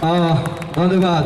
啊啊对吧